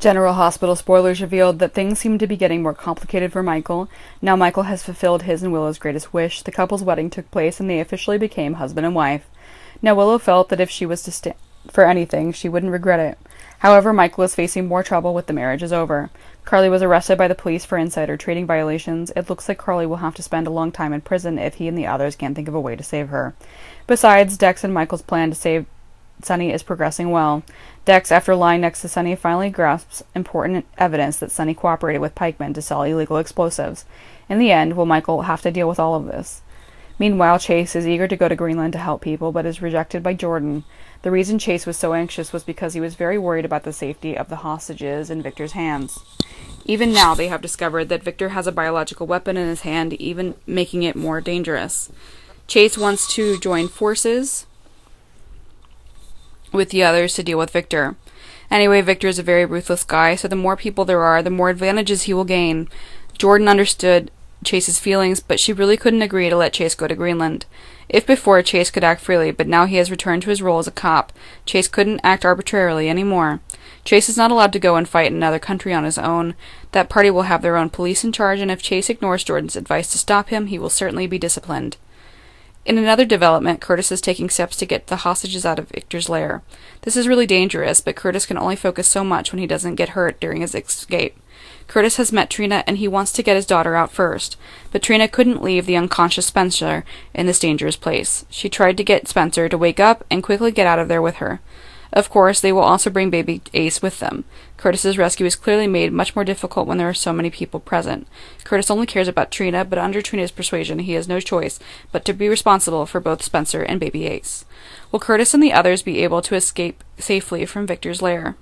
General Hospital spoilers revealed that things seem to be getting more complicated for Michael. Now Michael has fulfilled his and Willow's greatest wish. The couple's wedding took place and they officially became husband and wife. Now Willow felt that if she was to stand for anything, she wouldn't regret it. However, Michael is facing more trouble with the marriage is over. Carly was arrested by the police for insider trading violations. It looks like Carly will have to spend a long time in prison if he and the others can't think of a way to save her. Besides, Dex and Michael's plan to save Sonny is progressing well. Dex, after lying next to Sonny, finally grasps important evidence that Sonny cooperated with Pikeman to sell illegal explosives. In the end, will Michael have to deal with all of this? Meanwhile, Chase is eager to go to Greenland to help people, but is rejected by Jordan. The reason Chase was so anxious was because he was very worried about the safety of the hostages in Victor's hands. Even now, they have discovered that Victor has a biological weapon in his hand, even making it more dangerous. Chase wants to join forces with the others to deal with Victor. Anyway, Victor is a very ruthless guy, so the more people there are, the more advantages he will gain. Jordan understood Chase's feelings, but she really couldn't agree to let Chase go to Greenland. If before Chase could act freely, but now he has returned to his role as a cop, Chase couldn't act arbitrarily any more. Chase is not allowed to go and fight in another country on his own. That party will have their own police in charge, and if Chase ignores Jordan's advice to stop him, he will certainly be disciplined. In another development, Curtis is taking steps to get the hostages out of Victor's lair. This is really dangerous, but Curtis can only focus so much when he doesn't get hurt during his escape. Curtis has met Trina and he wants to get his daughter out first, but Trina couldn't leave the unconscious Spencer in this dangerous place. She tried to get Spencer to wake up and quickly get out of there with her. Of course, they will also bring baby Ace with them. Curtis's rescue is clearly made much more difficult when there are so many people present. Curtis only cares about Trina, but under Trina's persuasion, he has no choice but to be responsible for both Spencer and baby Ace. Will Curtis and the others be able to escape safely from Victor's lair?